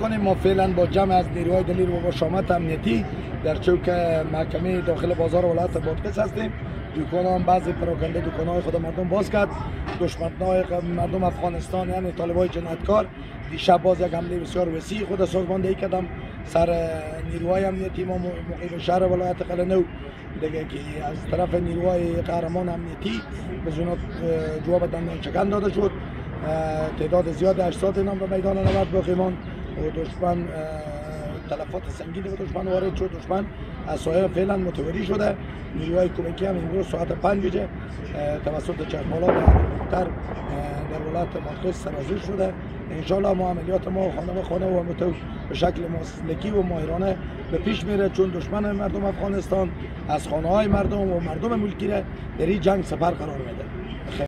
کنیم ما فعلا با جمع از نیروهای دلیر و با شامت امنیتی در چوک محکمه داخل بازار ولایت بادغیس هستیم. دکان هم بعضی پراکنده دکان های خود مردم باز کرد. دشمن مردم افغانستان یعنی طالبای جنایتکار دیشب باز یک حمله بسیار وسیع خود سازماندهی کردم. سر نیروهای امنیتی ما مقیم شهر ولایت قلنو دیگه که از طرف نیروهای قهرمان امنیتی به جواب دندان چکن داده شد. تعداد زیاد اجساد نام به میدان نبرد باقیمان. و دشمن تلفات سنگین به دشمن وارد شد. دشمن از سایه فعلا متوری شده. نیروهای کمکی هم امروز ساعت پنج بجه توسط چرمالا به هلیکوپتر در ولایت مارکز سرازیر شده. انشالله ما عملیات ما خانه به خانه و متو به شکل مسلکی و ماهرانه به پیش میره چون دشمن مردم افغانستان از خانه های مردم و مردم ملکی در این جنگ سپر قرار میده.